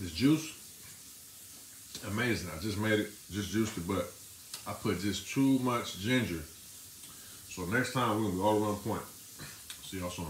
This juice, amazing. I just made it, just juiced it, but I put just too much ginger. So next time we're gonna be all around point. See y'all soon.